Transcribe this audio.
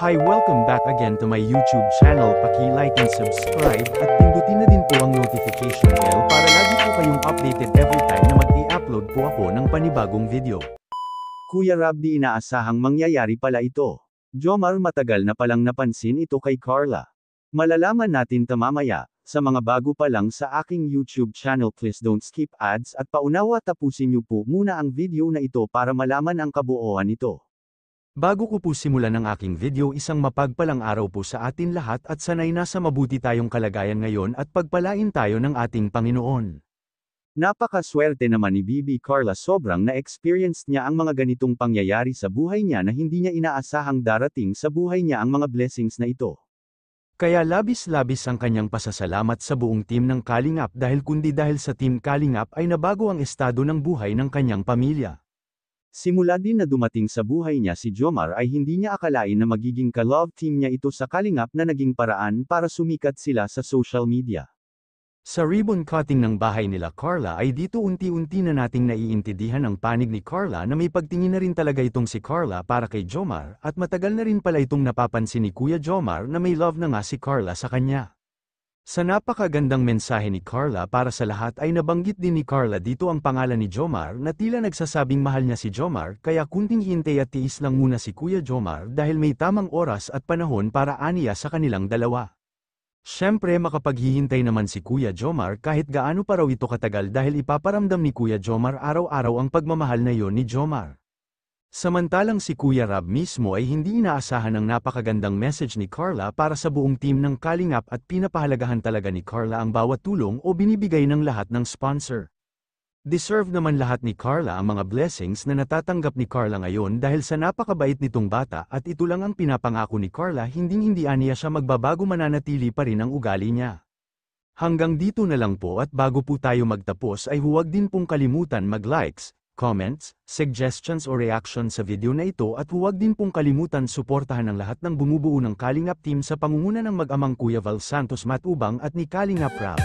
Hi, welcome back again to my YouTube channel. Paki-like and subscribe at pindutin na din po ang notification bell para lagi po kayong updated every time na mag-i-upload po ako ng panibagong video. Kuya Rab di inaasahang mangyayari pala ito. Jomar matagal na palang napansin ito kay Carla. Malalaman natin tamamaya, sa mga bago pa lang sa aking YouTube channel please don't skip ads at paunawa tapusin niyo po muna ang video na ito para malaman ang kabuoan nito. Bago ko po simulan ang aking video isang mapagpalang araw po sa atin lahat at sanay nasa mabuti tayong kalagayan ngayon at pagpalain tayo ng ating Panginoon. Napakaswerte naman ni Bibi Carla sobrang na-experience niya ang mga ganitong pangyayari sa buhay niya na hindi niya inaasahang darating sa buhay niya ang mga blessings na ito. Kaya labis-labis ang kanyang pasasalamat sa buong team ng Kalingap dahil kundi dahil sa team Kalingap ay nabago ang estado ng buhay ng kanyang pamilya. Simula din na dumating sa buhay niya si Jomar ay hindi niya akalain na magiging ka-love team niya ito sa Kalingap na naging paraan para sumikat sila sa social media. Sa ribbon cutting ng bahay nila Carla ay dito unti-unti na nating naiintindihan ang panig ni Carla na may pagtingin na rin talaga itong si Carla para kay Jomar at matagal na rin pala itong napapansin ni Kuya Jomar na may love na nga si Carla sa kanya. Sa napakagandang mensahe ni Carla para sa lahat ay nabanggit din ni Carla dito ang pangalan ni Jomar na tila nagsasabing mahal niya si Jomar kaya kunting hintay at tiis lang muna si Kuya Jomar dahil may tamang oras at panahon para aniya sa kanilang dalawa. Siyempre makapaghihintay naman si Kuya Jomar kahit gaano pa raw ito katagal dahil ipaparamdam ni Kuya Jomar araw-araw ang pagmamahal na yon ni Jomar. Samantalang si Kuya Rab mismo ay hindi inaasahan ang napakagandang message ni Carla para sa buong team ng Kalingap at pinapahalagahan talaga ni Carla ang bawat tulong o binibigay ng lahat ng sponsor. Deserve naman lahat ni Carla ang mga blessings na natatanggap ni Carla ngayon dahil sa napakabait nitong bata at ito lang ang pinapangako ni Carla hinding-hindi aniya siya magbabago mananatili pa rin ang ugali niya. Hanggang dito na lang po at bago po tayo magtapos ay huwag din pong kalimutan mag-likes, comments, suggestions o reaction sa video na ito at huwag din pong kalimutan suportahan ang lahat ng bumubuo ng Kalingap team sa pangunguna ng mag-amang Kuya Val Santos Matubang at ni Kalingap Rap.